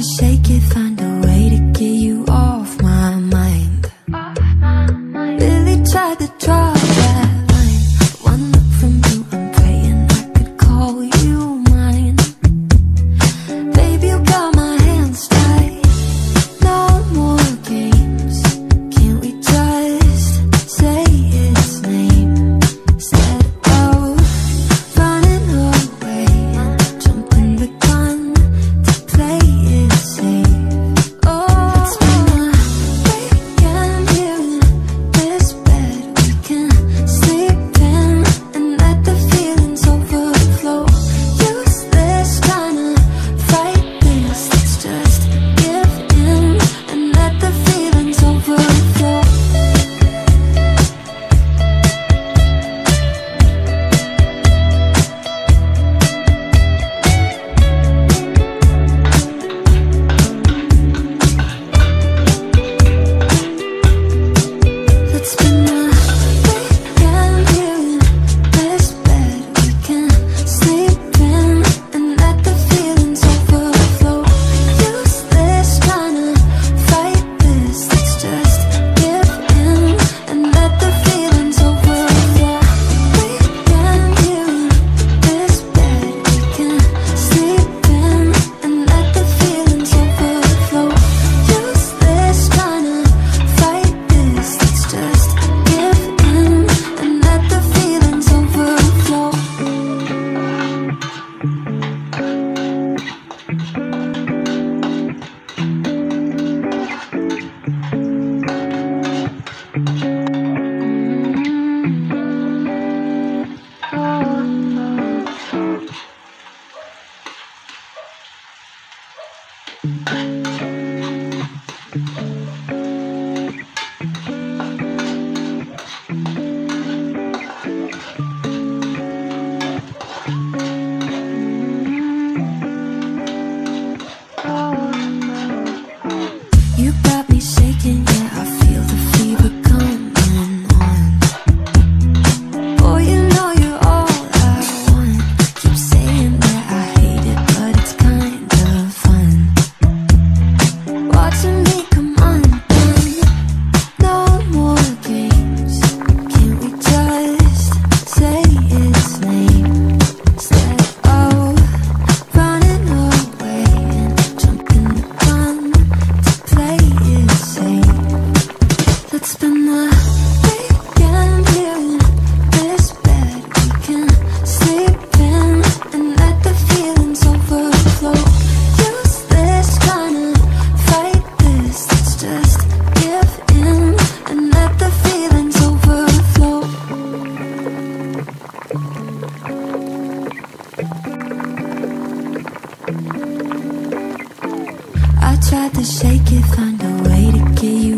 是谁 to shake it, find a way to get you